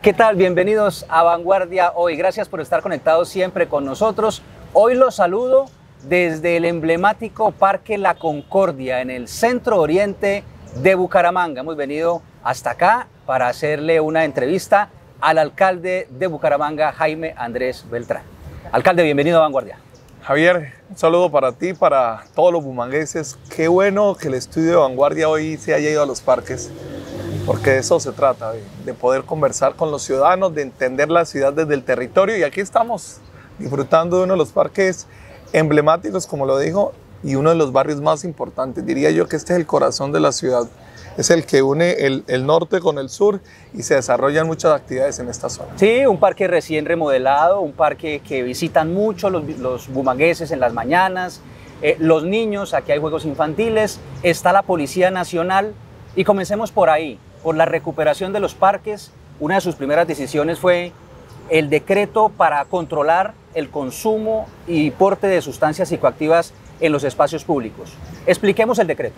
¿qué tal? Bienvenidos a Vanguardia Hoy. Gracias por estar conectados siempre con nosotros. Hoy los saludo desde el emblemático Parque La Concordia en el centro oriente de Bucaramanga. Hemos venido hasta acá para hacerle una entrevista al alcalde de Bucaramanga, Jaime Andrés Beltrán. Alcalde, bienvenido a Vanguardia. Javier, un saludo para ti, para todos los bumangueses. Qué bueno que el estudio de Vanguardia hoy se haya ido a los parques porque de eso se trata, de, poder conversar con los ciudadanos, de entender la ciudad desde el territorio y aquí estamos disfrutando de uno de los parques emblemáticos, como lo dijo, y uno de los barrios más importantes. Diría yo que este es el corazón de la ciudad, es el que une el, norte con el sur y se desarrollan muchas actividades en esta zona. Sí, un parque recién remodelado, un parque que visitan mucho los, los bumangueses en las mañanas, eh, los niños, aquí hay juegos infantiles, está la Policía Nacional y comencemos por ahí por la recuperación de los parques, una de sus primeras decisiones fue el decreto para controlar el consumo y porte de sustancias psicoactivas en los espacios públicos. Expliquemos el decreto.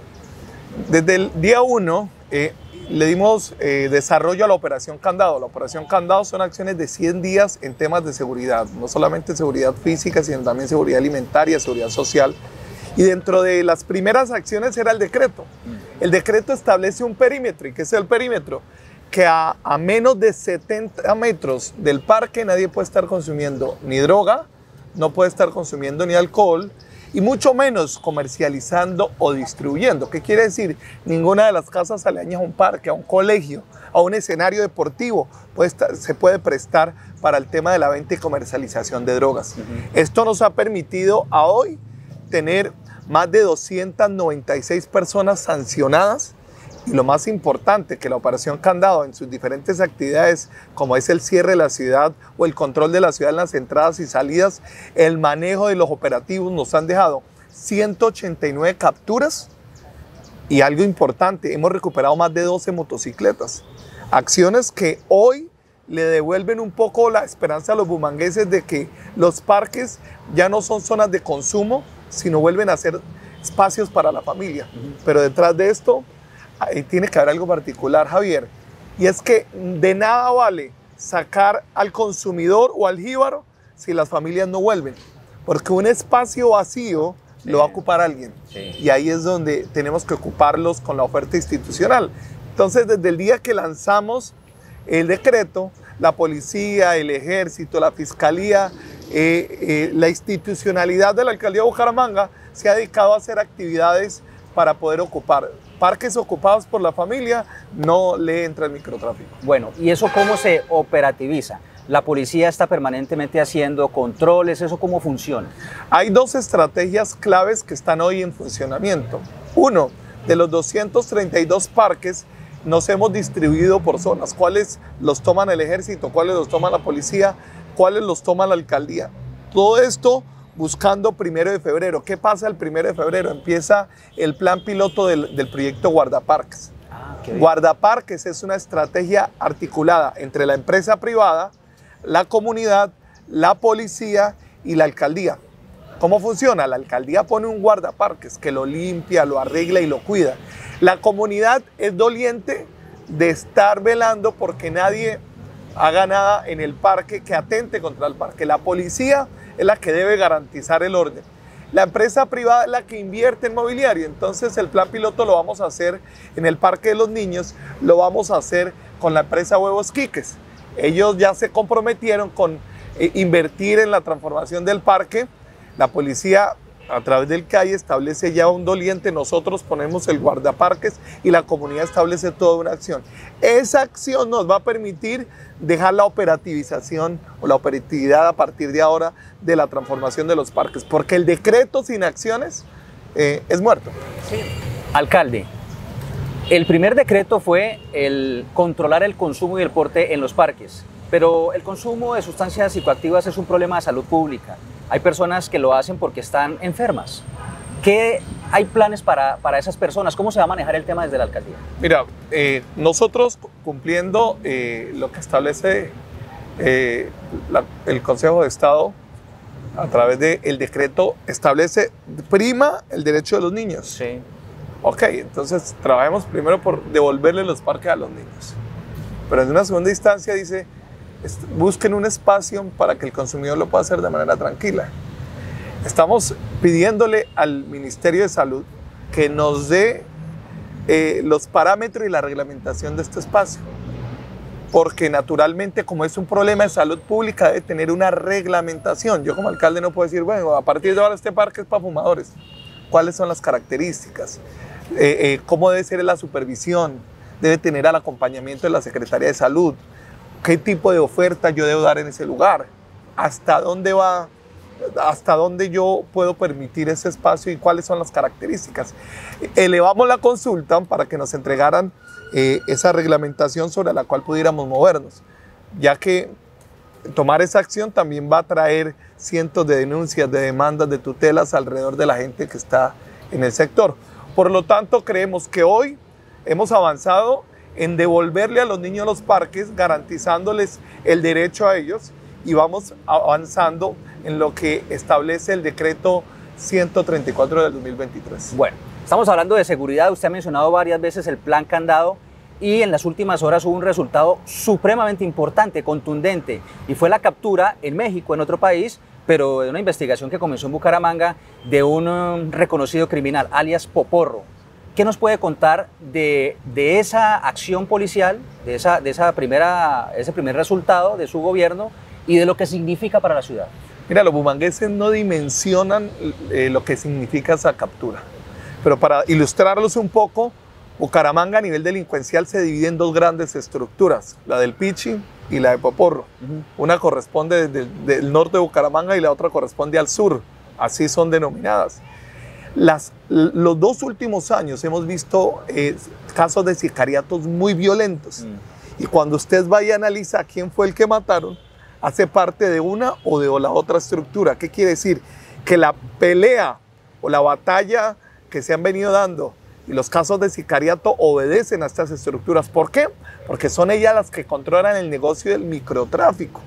Desde el día 1 eh, le dimos eh, desarrollo a la operación Candado. La operación Candado son acciones de 100 días en temas de seguridad, no solamente seguridad física, sino también seguridad alimentaria, seguridad social. Y dentro de las primeras acciones era el decreto. El decreto establece un perímetro, ¿y qué es el perímetro? Que a, menos de 70 metros del parque nadie puede estar consumiendo ni droga, no puede estar consumiendo ni alcohol, y mucho menos comercializando o distribuyendo. ¿Qué quiere decir? Ninguna de las casas aledañas a un parque, a un colegio, a un escenario deportivo se puede prestar para el tema de la venta y comercialización de drogas. Esto nos ha permitido a hoy tener más de 296 personas sancionadas y lo más importante, que la operación Candado en sus diferentes actividades, como es el cierre de la ciudad o el control de la ciudad en las entradas y salidas, el manejo de los operativos, nos han dejado 189 capturas y algo importante, hemos recuperado más de 12 motocicletas. Acciones que hoy le devuelven un poco la esperanza a los bumangueses de que los parques ya no son zonas de consumo, sino vuelven a ser espacios para la familia. Pero detrás de esto tiene que haber algo particular, Javier, y es que de nada vale sacar al consumidor o al jíbaro si las familias no vuelven, porque un espacio vacío lo va a ocupar alguien. Y ahí es donde tenemos que ocuparlos con la oferta institucional. Entonces, desde el día que lanzamos el decreto, la policía, el ejército, la fiscalía eh, eh, la institucionalidad de la alcaldía de Bucaramanga se ha dedicado a hacer actividades para poder ocupar. Parques ocupados por la familia no le entra el microtráfico. Bueno, ¿y eso cómo se operativiza? La policía está permanentemente haciendo controles, ¿eso cómo funciona? Hay dos estrategias claves que están hoy en funcionamiento. Uno, de los 232 parques nos hemos distribuido por zonas. ¿Cuáles los toman el ejército? ¿Cuáles los toma la policía? Cuáles los toma la alcaldía. Todo esto buscando primero de febrero. ¿Qué pasa el primero de febrero? Empieza el plan piloto del, proyecto Guardaparques. Ah, Guardaparques es una estrategia articulada entre la empresa privada, la comunidad, la policía y la alcaldía. ¿Cómo funciona? La alcaldía pone un guardaparques que lo limpia, lo arregla y lo cuida. La comunidad es doliente de estar velando porque nadie haga nada en el parque que atente contra el parque. La policía es la que debe garantizar el orden. La empresa privada es la que invierte en mobiliario. Entonces el plan piloto lo vamos a hacer en el Parque de los Niños, lo vamos a hacer con la empresa Huevos Quiques. Ellos ya se comprometieron con eh, invertir en la transformación del parque. La policía a través del CAI establece ya un doliente, nosotros ponemos el guardaparques y la comunidad establece toda una acción. Esa acción nos va a permitir dejar la operativización o la operatividad a partir de ahora de la transformación de los parques, porque el decreto sin acciones eh, es muerto. Alcalde, el primer decreto fue el controlar el consumo y el porte en los parques, pero el consumo de sustancias psicoactivas es un problema de salud pública. Hay personas que lo hacen porque están enfermas. ¿Qué hay planes para, para esas personas? ¿Cómo se va a manejar el tema desde la alcaldía? Mira, eh, nosotros cumpliendo eh, lo que establece eh, el Consejo de Estado a través del decreto, establece, prima el derecho de los niños. Sí. Ok, entonces trabajemos primero por devolverle los parques a los niños. Pero en una segunda instancia dice, busquen un espacio para que el consumidor lo pueda hacer de manera tranquila. Estamos pidiéndole al Ministerio de Salud que nos dé eh, los parámetros y la reglamentación de este espacio. Porque naturalmente, como es un problema de salud pública, debe tener una reglamentación. Yo como alcalde no puedo decir, bueno, a partir de ahora este parque es para fumadores. ¿Cuáles son las características? Eh, eh, ¿Cómo debe ser la supervisión? Debe tener el acompañamiento de la Secretaría de Salud. ¿Qué tipo de oferta yo debo dar en ese lugar? ¿Hasta dónde va hasta dónde yo puedo permitir ese espacio y cuáles son las características. Elevamos la consulta para que nos entregaran eh, esa reglamentación sobre la cual pudiéramos movernos, ya que tomar esa acción también va a traer cientos de denuncias, de demandas, de tutelas alrededor de la gente que está en el sector. Por lo tanto, creemos que hoy hemos avanzado en devolverle a los niños los parques, garantizándoles el derecho a ellos y vamos avanzando en lo que establece el decreto 134 del 2023. Bueno, estamos hablando de seguridad, usted ha mencionado varias veces el plan candado y en las últimas horas hubo un resultado supremamente importante, contundente, y fue la captura en México, en otro país, pero de una investigación que comenzó en Bucaramanga de un um, reconocido criminal, alias Poporro. ¿Qué nos puede contar de, de esa acción policial, de, esa, de esa primera, ese primer resultado de su gobierno y de lo que significa para la ciudad? Mira, los bumangueses no dimensionan eh, lo que significa esa captura. Pero para ilustrarlos un poco, Bucaramanga a nivel delincuencial se divide en dos grandes estructuras, la del Pichi y la de Poporro. Una corresponde desde el norte de Bucaramanga y la otra corresponde al sur, así son denominadas. Las, los dos últimos años hemos visto eh, casos de sicariatos muy violentos. Mm. Y cuando usted vaya a analizar quién fue el que mataron, hace parte de una o de la otra estructura. ¿Qué quiere decir? Que la pelea o la batalla que se han venido dando y los casos de sicariato obedecen a estas estructuras. ¿Por qué? Porque son ellas las que controlan el negocio del microtráfico.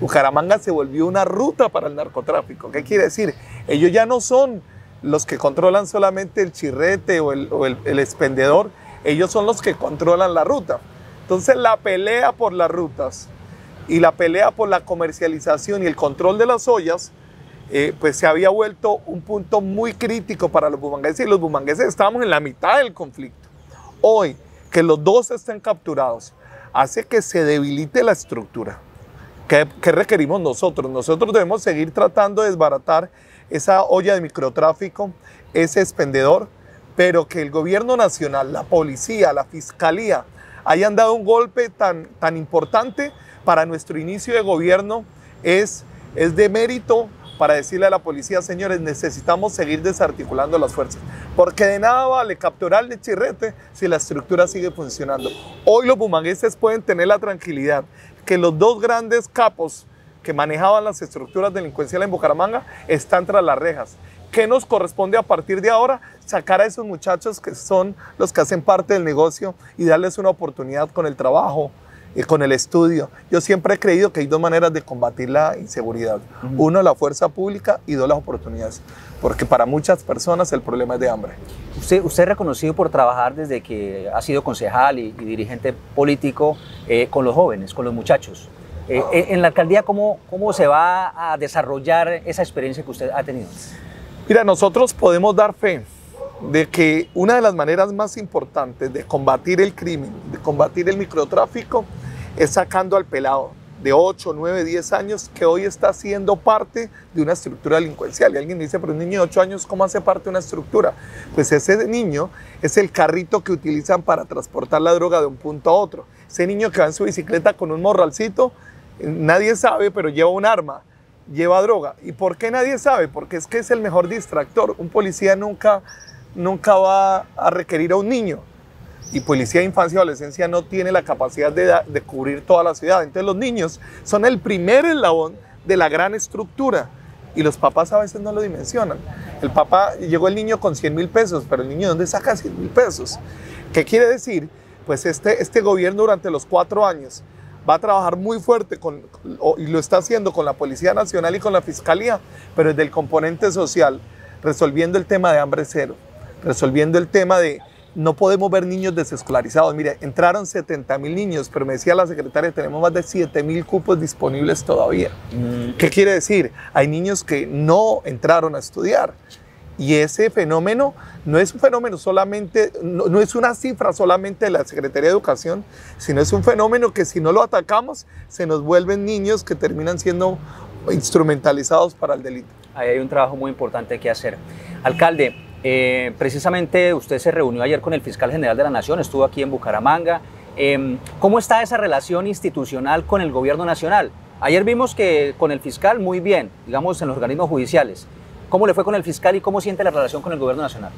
Bucaramanga se volvió una ruta para el narcotráfico. ¿Qué quiere decir? Ellos ya no son los que controlan solamente el chirrete o el, o el expendedor, ellos son los que controlan la ruta. Entonces la pelea por las rutas y la pelea por la comercialización y el control de las ollas, eh, pues se había vuelto un punto muy crítico para los bumangueses y los bumangueses estábamos en la mitad del conflicto. Hoy, que los dos estén capturados, hace que se debilite la estructura. ¿Qué, ¿Qué, requerimos nosotros? Nosotros debemos seguir tratando de desbaratar esa olla de microtráfico, ese expendedor, pero que el gobierno nacional, la policía, la fiscalía, hayan dado un golpe tan, tan importante para nuestro inicio de gobierno es, es de mérito para decirle a la policía, señores, necesitamos seguir desarticulando las fuerzas, porque de nada vale capturarle chirrete si la estructura sigue funcionando. Hoy los bumangueses pueden tener la tranquilidad que los dos grandes capos que manejaban las estructuras delincuenciales en Bucaramanga están tras las rejas. ¿Qué nos corresponde a partir de ahora? Sacar a esos muchachos que son los que hacen parte del negocio y darles una oportunidad con el trabajo, y con el estudio. Yo siempre he creído que hay dos maneras de combatir la inseguridad. Uno, la fuerza pública y dos, las oportunidades. Porque para muchas personas el problema es de hambre. Usted, usted es reconocido por trabajar desde que ha sido concejal y, dirigente político eh, con los jóvenes, con los muchachos. Eh, eh, en la alcaldía, ¿cómo, ¿cómo se va a desarrollar esa experiencia que usted ha tenido? Mira, nosotros podemos dar fe de que una de las maneras más importantes de combatir el crimen, de combatir el microtráfico, es sacando al pelado de 8, 9, 10 años que hoy está siendo parte de una estructura delincuencial. Y alguien dice, pero un niño de 8 años, ¿cómo hace parte de una estructura? Pues ese niño es el carrito que utilizan para transportar la droga de un punto a otro. Ese niño que va en su bicicleta con un morralcito, nadie sabe, pero lleva un arma, lleva droga. ¿Y por qué nadie sabe? Porque es que es el mejor distractor. Un policía nunca, nunca va a requerir a un niño y Policía de Infancia y Adolescencia no tiene la capacidad de, cubrir toda la ciudad. Entonces los niños son el primer eslabón de la gran estructura y los papás a veces no lo dimensionan. El papá, llegó el niño con 100 mil pesos, pero el niño ¿dónde saca 100 mil pesos? ¿Qué quiere decir? Pues este, este gobierno durante los cuatro años va a trabajar muy fuerte con, y lo está haciendo con la Policía Nacional y con la Fiscalía, pero desde el componente social, resolviendo el tema de hambre cero, resolviendo el tema de no podemos ver niños desescolarizados. Mire, entraron 70 mil niños, pero me decía la secretaria, tenemos más de 7 mil cupos disponibles todavía. Mm. ¿Qué quiere decir? Hay niños que no entraron a estudiar. Y ese fenómeno no es un fenómeno solamente, no, es una cifra solamente de la Secretaría de Educación, sino es un fenómeno que si no lo atacamos, se nos vuelven niños que terminan siendo instrumentalizados para el delito. Ahí hay un trabajo muy importante que hacer. Alcalde, eh, precisamente usted se reunió ayer con el fiscal general de la Nación, estuvo aquí en Bucaramanga. Em, ¿Cómo está esa relación institucional con el gobierno nacional? Ayer vimos que con el fiscal muy bien, digamos en los organismos judiciales. ¿Cómo le fue con el fiscal y cómo siente la relación con el gobierno nacional?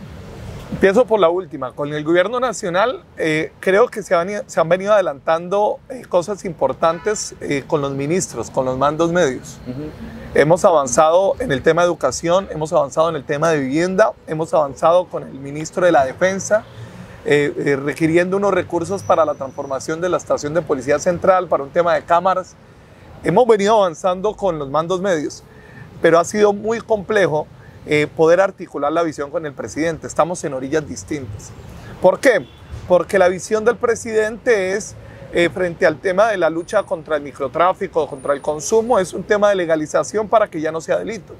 Empiezo por la última. Con el gobierno nacional eh, creo que se han, venido adelantando eh, cosas importantes con los ministros, con los mandos medios. Hemos avanzado en el tema de educación, hemos avanzado en el tema de vivienda, hemos avanzado con el ministro de la Defensa, eh, eh, requiriendo unos recursos para la transformación de la estación de policía central, para un tema de cámaras. Hemos venido avanzando con los mandos medios, pero ha sido muy complejo eh, poder articular la visión con el presidente. Estamos en orillas distintas. ¿Por qué? Porque la visión del presidente es eh, frente al tema de la lucha contra el microtráfico, contra el consumo, es un tema de legalización para que ya no sea delito.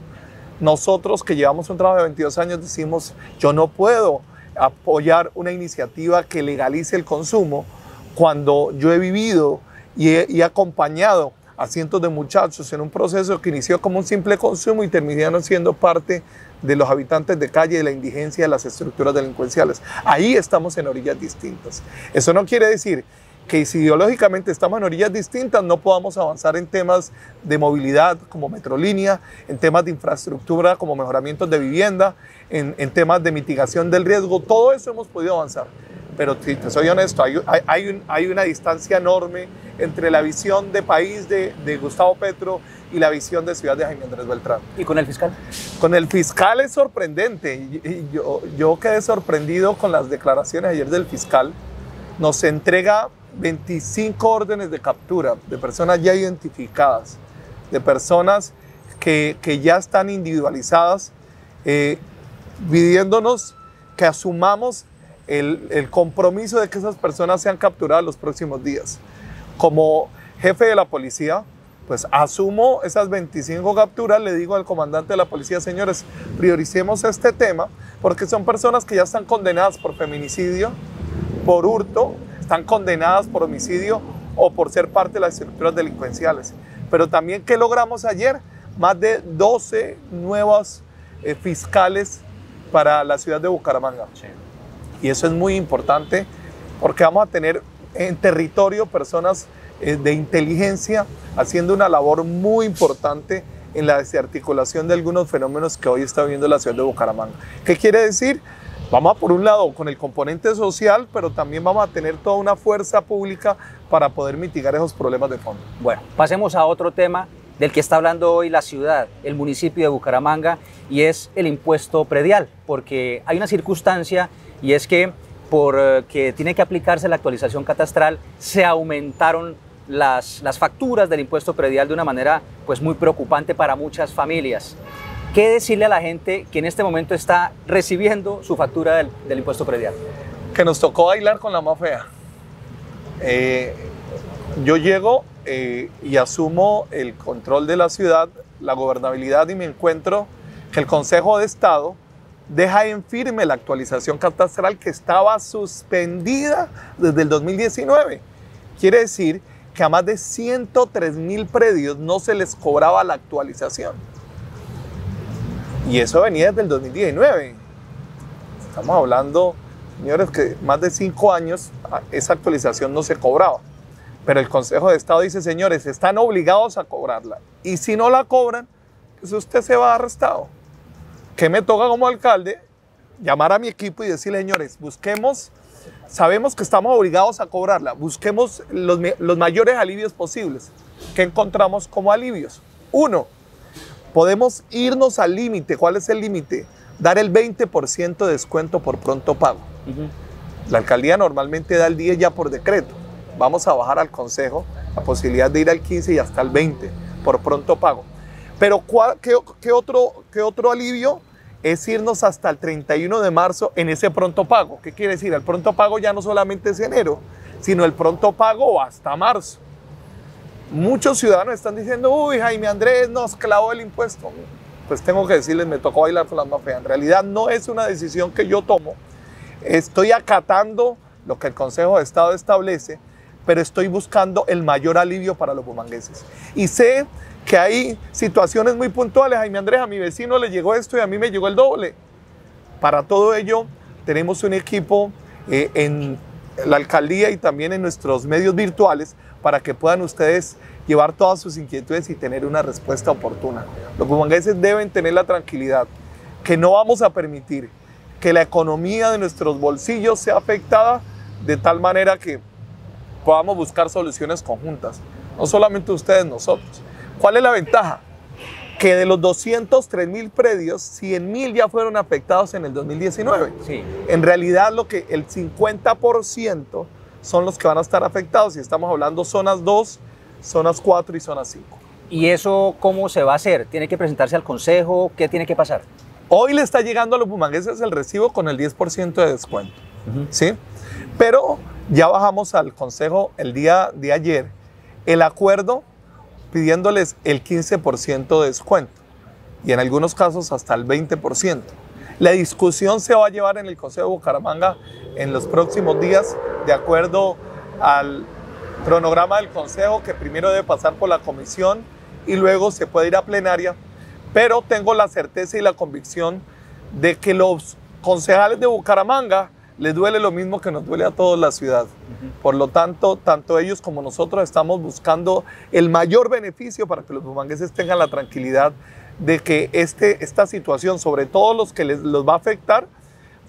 Nosotros que llevamos un trabajo de 22 años decimos, yo no puedo apoyar una iniciativa que legalice el consumo cuando yo he vivido y he, acompañado a cientos de muchachos en un proceso que inició como un simple consumo y terminaron siendo parte de los habitantes de calle, de la indigencia de las estructuras delincuenciales. Ahí estamos en orillas distintas. Eso no quiere decir que si ideológicamente estamos en orillas distintas, no podamos avanzar en temas de movilidad como metrolínea, en temas de infraestructura como mejoramientos de vivienda, en, temas de mitigación del riesgo, todo eso hemos podido avanzar. Pero si te soy honesto, hay, hay, hay una distancia enorme entre la visión de país de, de, Gustavo Petro y la visión de ciudad de Jaime Andrés Beltrán. ¿Y con el fiscal? Con el fiscal es sorprendente. Yo, yo quedé sorprendido con las declaraciones ayer del fiscal. Nos entrega 25 órdenes de captura de personas ya identificadas, de personas que, ya están individualizadas, eh, pidiéndonos que asumamos el, compromiso de que esas personas sean capturadas los próximos días. Como jefe de la policía, pues asumo esas 25 capturas, le digo al comandante de la policía, señores, prioricemos este tema, porque son personas que ya están condenadas por feminicidio, por hurto están condenadas por homicidio o por ser parte de las estructuras delincuenciales. Pero también, ¿qué logramos ayer? Más de 12 nuevos eh, fiscales para la ciudad de Bucaramanga. Y eso es muy importante porque vamos a tener en territorio personas eh, de inteligencia haciendo una labor muy importante en la desarticulación de algunos fenómenos que hoy está viviendo la ciudad de Bucaramanga. ¿Qué quiere decir? Vamos por un lado con el componente social, pero también vamos a tener toda una fuerza pública para poder mitigar esos problemas de fondo. Bueno, pasemos a otro tema del que está hablando hoy la ciudad, el municipio de Bucaramanga, y es el impuesto predial, porque hay una circunstancia y es que porque tiene que aplicarse la actualización catastral, se aumentaron las, las facturas del impuesto predial de una manera pues muy preocupante para muchas familias. ¿Qué decirle a la gente que en este momento está recibiendo su factura del, impuesto predial? Que nos tocó bailar con la más fea. Eh, yo llego eh, y asumo el control de la ciudad, la gobernabilidad y me encuentro que el Consejo de Estado deja en firme la actualización catastral que estaba suspendida desde el 2019. Quiere decir que a más de 103 mil predios no se les cobraba la actualización. Y eso venía desde el 2019. Estamos hablando, señores, que más de cinco años ah, esa actualización no se cobraba. Pero el Consejo de Estado dice, señores, están obligados a cobrarla. Y si no la cobran, pues usted se va arrestado. ¿Qué me toca como alcalde? Llamar a mi equipo y decirle, señores, busquemos, sabemos que estamos obligados a cobrarla, busquemos los, los mayores alivios posibles. ¿Qué encontramos como alivios? Uno, podemos irnos al límite. ¿Cuál es el límite? Dar el 20% de descuento por pronto pago. La alcaldía normalmente da el 10 ya por decreto. Vamos a bajar al consejo la posibilidad de ir al 15 y hasta el 20 por pronto pago. Pero qué, otro, ¿qué otro alivio? es irnos hasta el 31 de marzo en ese pronto pago. ¿Qué quiere decir? El pronto pago ya no solamente es enero, sino el pronto pago hasta marzo. Muchos ciudadanos están diciendo, uy, Jaime Andrés nos clavó el impuesto. Pues tengo que decirles, me tocó bailar las más En realidad no es una decisión que yo tomo. Estoy acatando lo que el Consejo de Estado establece, pero estoy buscando el mayor alivio para los bumangueses. Y sé que hay situaciones muy puntuales. Jaime Andrés, a mi vecino le llegó esto y a mí me llegó el doble. Para todo ello, tenemos un equipo eh, en la alcaldía y también en nuestros medios virtuales para que puedan ustedes llevar todas sus inquietudes y tener una respuesta oportuna. Los bumangueses deben tener la tranquilidad que no vamos a permitir que la economía de nuestros bolsillos sea afectada de tal manera que podamos buscar soluciones conjuntas. No solamente ustedes, nosotros. ¿Cuál es la ventaja? Que de los 203 mil predios, 100 mil ya fueron afectados en el 2019. Sí. En realidad, lo que el 50% son los que van a estar afectados y estamos hablando zonas 2, zonas 4 y zonas 5. ¿Y eso cómo se va a hacer? ¿Tiene que presentarse al consejo? ¿Qué tiene que pasar? Hoy le está llegando a los bumangueses el recibo con el 10% de descuento. ¿sí? Pero ya bajamos al consejo el día de ayer el acuerdo pidiéndoles el 15% de descuento y en algunos casos hasta el 20%. La discusión se va a llevar en el Consejo de Bucaramanga en los próximos días de acuerdo al cronograma del Consejo que primero debe pasar por la comisión y luego se puede ir a plenaria, pero tengo la certeza y la convicción de que los concejales de Bucaramanga les duele lo mismo que nos duele a toda la ciudad. Por lo tanto, tanto ellos como nosotros estamos buscando el mayor beneficio para que los bumangueses tengan la tranquilidad de que este, esta situación, sobre todo los que les los va a afectar,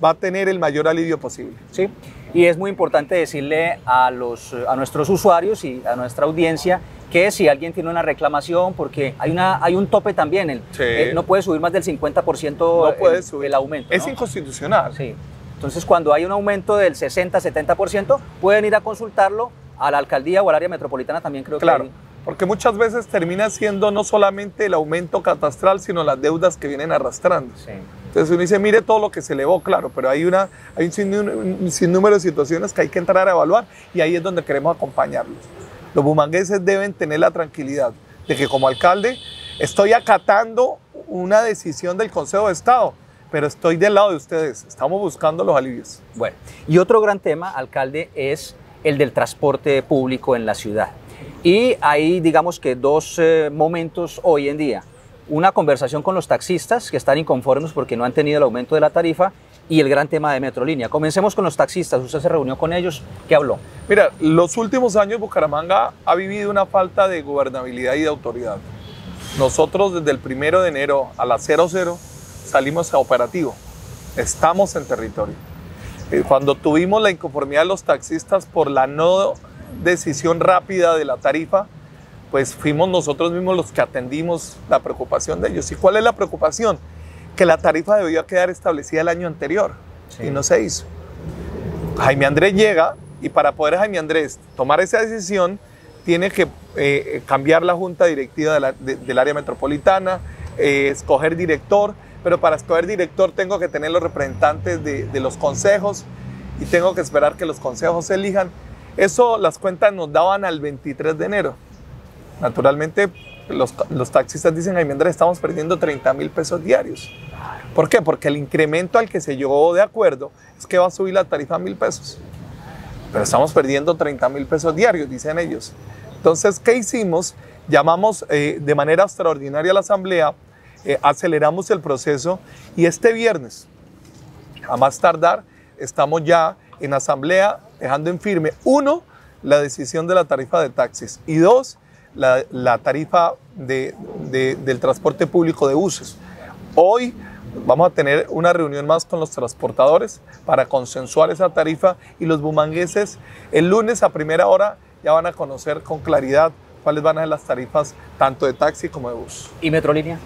va a tener el mayor alivio posible. Sí, y es muy importante decirle a, los, a nuestros usuarios y a nuestra audiencia que si alguien tiene una reclamación, porque hay, una, hay un tope también, el, Sí. eh, no puede subir más del 50% No puede el, subir. el aumento. Es ¿no? inconstitucional. Sí. Entonces, cuando hay un aumento del 60-70%, pueden ir a consultarlo a la alcaldía o al área metropolitana también creo Claro, que hay- porque muchas veces termina siendo no solamente el aumento catastral, sino las deudas que vienen arrastrando. Sí. Entonces uno dice, mire todo lo que se elevó, claro, pero hay, una, hay un, sinnúmero, un sinnúmero de situaciones que hay que entrar a evaluar y ahí es donde queremos acompañarlos. Los bumangueses deben tener la tranquilidad de que como alcalde estoy acatando una decisión del Consejo de Estado, pero estoy del lado de ustedes, estamos buscando los alivios. Bueno, y otro gran tema, alcalde, es el del transporte público en la ciudad. Y hay, digamos que, dos eh, momentos hoy en día. Una conversación con los taxistas que están inconformes porque no han tenido el aumento de la tarifa y el gran tema de Metrolínea. Comencemos con los taxistas. Usted se reunió con ellos. ¿Qué habló? Mira, los últimos años Bucaramanga ha vivido una falta de gobernabilidad y de autoridad. Nosotros desde el primero de enero a las 00 salimos a operativo. Estamos en territorio. Eh, Cuando tuvimos la inconformidad de los taxistas por la no decisión rápida de la tarifa, pues fuimos nosotros mismos los que atendimos la preocupación de ellos. ¿Y cuál es la preocupación? Que la tarifa debía quedar establecida el año anterior Sí. y no se hizo. Jaime Andrés llega y para poder Jaime Andrés tomar esa decisión tiene que eh, cambiar la junta directiva de la- de- del área metropolitana, eh, escoger director, pero para escoger director tengo que tener los representantes de, los consejos y tengo que esperar que los consejos se elijan. Eso las cuentas nos daban al 23 de enero. Naturalmente, los, los taxistas dicen, Jaime Andrés, estamos perdiendo 30 mil pesos diarios. ¿Por qué? Porque el incremento al que se llegó de acuerdo es que va a subir la tarifa a mil pesos. Pero estamos perdiendo 30 mil pesos diarios, dicen ellos. Entonces, ¿qué hicimos? Llamamos eh, de manera extraordinaria a la asamblea, eh, aceleramos el proceso y este viernes, a más tardar, estamos ya en asamblea dejando en firme, uno, la decisión de la tarifa de taxis y dos, la, la tarifa de- de- del transporte público de buses. Hoy vamos a tener una reunión más con los transportadores para consensuar esa tarifa y los bumangueses el lunes a primera hora ya van a conocer con claridad cuáles van a ser las tarifas tanto de taxi como de bus. ¿Y Metrolínea?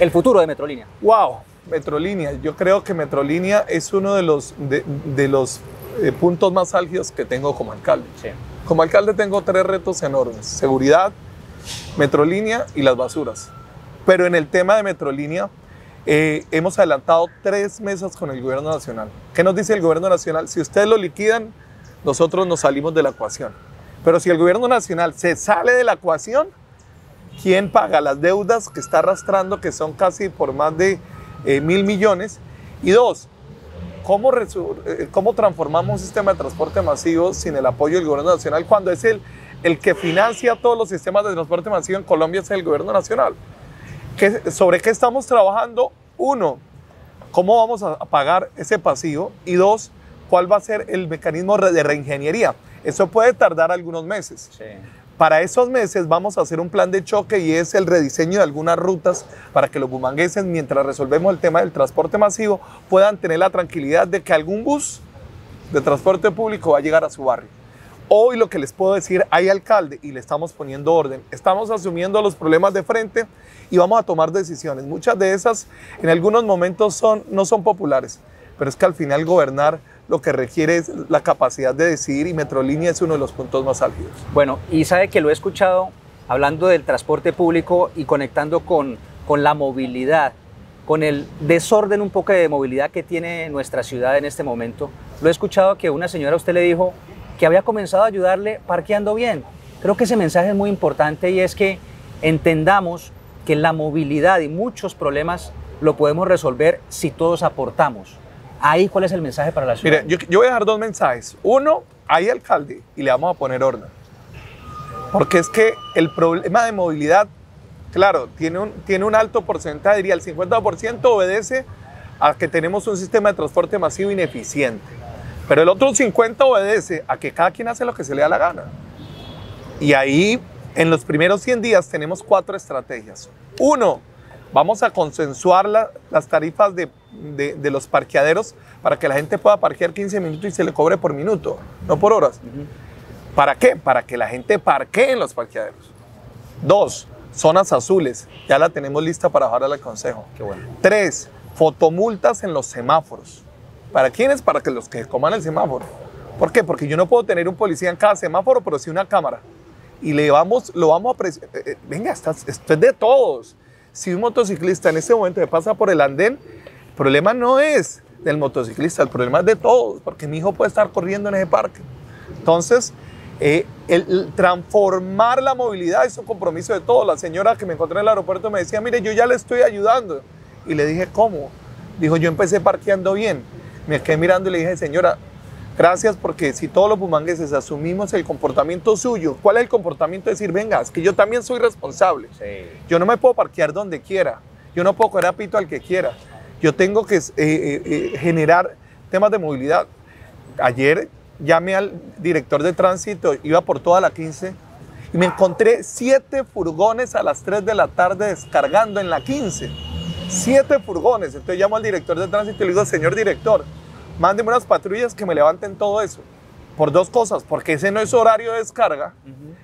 El futuro de Metrolínea. Wow, Metrolínea. Yo creo que Metrolínea es uno de los, de, de los eh, puntos más álgidos que tengo como alcalde. Sí. Como alcalde tengo tres retos enormes. Seguridad, Metrolínea y las basuras. Pero en el tema de Metrolínea, eh, hemos adelantado tres mesas con el gobierno nacional. ¿Qué nos dice el gobierno nacional? Si ustedes lo liquidan, nosotros nos salimos de la ecuación. Pero si el gobierno nacional se sale de la ecuación, ¿quién paga las deudas que está arrastrando, que son casi por más de eh, mil millones? Y dos, ¿cómo, eh, ¿cómo transformamos un sistema de transporte masivo sin el apoyo del gobierno nacional cuando es el, el que financia todos los sistemas de transporte masivo en Colombia es el gobierno nacional? ¿Qué, ¿Sobre qué estamos trabajando? Uno, ¿cómo vamos a pagar ese pasivo? Y dos, ¿cuál va a ser el mecanismo de reingeniería? Eso puede tardar algunos meses. Para esos meses vamos a hacer un plan de choque y es el rediseño de algunas rutas para que los bumangueses, mientras resolvemos el tema del transporte masivo, puedan tener la tranquilidad de que algún bus de transporte público va a llegar a su barrio. Hoy lo que les puedo decir, hay alcalde y le estamos poniendo orden. Estamos asumiendo los problemas de frente y vamos a tomar decisiones. Muchas de esas en algunos momentos son, no son populares, pero es que al final gobernar lo que requiere es la capacidad de decidir y Metrolínea es uno de los puntos más álgidos. Bueno, y sabe que lo he escuchado hablando del transporte público y conectando con, con la movilidad, con el desorden un poco de movilidad que tiene nuestra ciudad en este momento. Lo he escuchado que una señora a usted le dijo que había comenzado a ayudarle parqueando bien. Creo que ese mensaje es muy importante y es que entendamos que la movilidad y muchos problemas lo podemos resolver si todos aportamos. Ahí, ¿cuál es el mensaje para la ciudad? Mire, yo, voy a dejar dos mensajes. Uno, hay alcalde y le vamos a poner orden. Porque es que el problema de movilidad, claro, tiene un, tiene un alto porcentaje, diría el 50% obedece a que tenemos un sistema de transporte masivo ineficiente. Pero el otro 50% obedece a que cada quien hace lo que se le da la gana. Y ahí, en los primeros 100 días, tenemos cuatro estrategias. Uno, Vamos a consensuar las tarifas de, los parqueaderos para que la gente pueda parquear 15 minutos y se le cobre por minuto, no por horas. ¿Para qué? Para que la gente parquee en los parqueaderos. Dos, zonas azules. Ya la tenemos lista para bajar al consejo. Qué bueno. Tres, fotomultas en los semáforos. ¿Para quiénes? Para que los que coman el semáforo. ¿Por qué? Porque yo no puedo tener un policía en cada semáforo, pero sí una cámara. Y le vamos, lo vamos a... Eh, eh, venga, esto es de todos. Si un motociclista en ese momento me pasa por el andén, el problema no es del motociclista, el problema es de todos, porque mi hijo puede estar corriendo en ese parque. Entonces, eh, el, transformar la movilidad es un compromiso de todos. La señora que me encontré en el aeropuerto me decía, mire, yo ya le estoy ayudando. Y le dije, ¿cómo? Dijo, yo empecé parqueando bien. Me quedé mirando y le dije, señora, Gracias porque si todos los bumangueses asumimos el comportamiento suyo, ¿cuál es el comportamiento de decir, venga, es que yo también soy responsable? Yo no me puedo parquear donde quiera, yo no puedo correr a pito al que quiera, yo tengo que eh, eh, eh, generar temas de movilidad. Ayer llamé al director de tránsito, iba por toda la 15 y me encontré siete furgones a las 3 de la tarde descargando en la 15. Siete furgones. Entonces llamo al director de tránsito y le digo, señor director, mándeme unas patrullas que me levanten todo eso. Por dos cosas, porque ese no es horario de descarga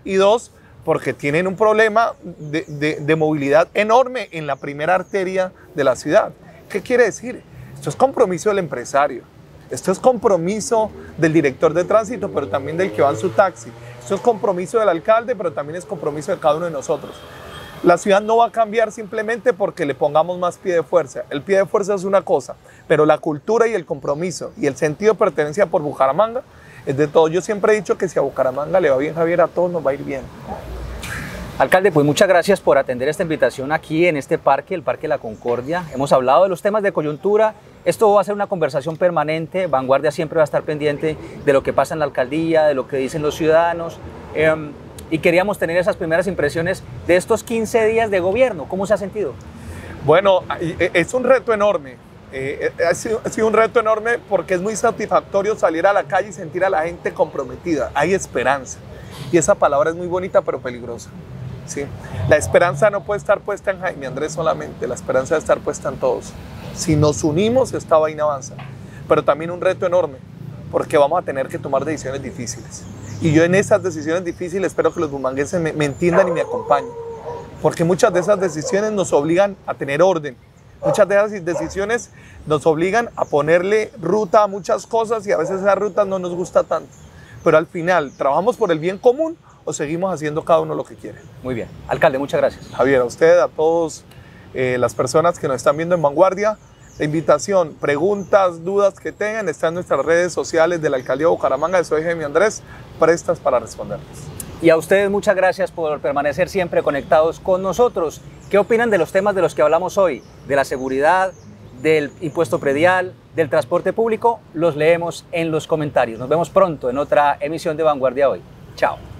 y dos, porque tienen un problema de, movilidad enorme en la primera arteria de la ciudad. ¿Qué quiere decir? Esto es compromiso del empresario, esto es compromiso del director de tránsito, pero también del que va en su taxi. Esto es compromiso del alcalde, pero también es compromiso de cada uno de nosotros. La ciudad no va a cambiar simplemente porque le pongamos más pie de fuerza. El pie de fuerza es una cosa, pero la cultura y el compromiso y el sentido de pertenencia por Bucaramanga es de todo. Yo siempre he dicho que si a Bucaramanga le va bien, Javier, a todos nos va a ir bien. Alcalde, pues muchas gracias por atender esta invitación aquí en este parque, el Parque La Concordia. Hemos hablado de los temas de coyuntura. Esto va a ser una conversación permanente. Vanguardia siempre va a estar pendiente de lo que pasa en la alcaldía, de lo que dicen los ciudadanos. Em, y queríamos tener esas primeras impresiones de estos 15 días de gobierno. ¿Cómo se ha sentido? Bueno, e, es un reto enorme. Eh, eh, ha, sido, un reto enorme porque es muy satisfactorio salir a la calle y sentir a la gente comprometida. Hay esperanza. Y esa palabra es muy bonita pero peligrosa. ¿Sí? La esperanza no puede estar puesta en Jaime Andrés solamente, la esperanza debe estar puesta en todos. Si nos unimos, esta vaina avanza. Pero también un reto enorme porque vamos a tener que tomar decisiones difíciles. Y yo en esas decisiones difíciles espero que los bumangueses me, entiendan y me acompañen. Porque muchas de esas decisiones nos obligan a tener orden. Muchas de esas decisiones nos obligan a ponerle ruta a muchas cosas y a veces esa ruta no nos gusta tanto. Pero al final, ¿trabajamos por el bien común o seguimos haciendo cada uno lo que quiere? Muy bien. Alcalde, muchas gracias. Javier, a usted, a todos eh, las personas que nos están viendo en Vanguardia. La invitación, preguntas, dudas que tengan, están en nuestras redes sociales de la Alcaldía de Bucaramanga. Soy Jaime Andrés, prestas para responderles. Y a ustedes muchas gracias por permanecer siempre conectados con nosotros. ¿Qué opinan de los temas de los que hablamos hoy? De la seguridad, del impuesto predial, del transporte público, los leemos en los comentarios. Nos vemos pronto en otra emisión de Vanguardia Hoy. Chao.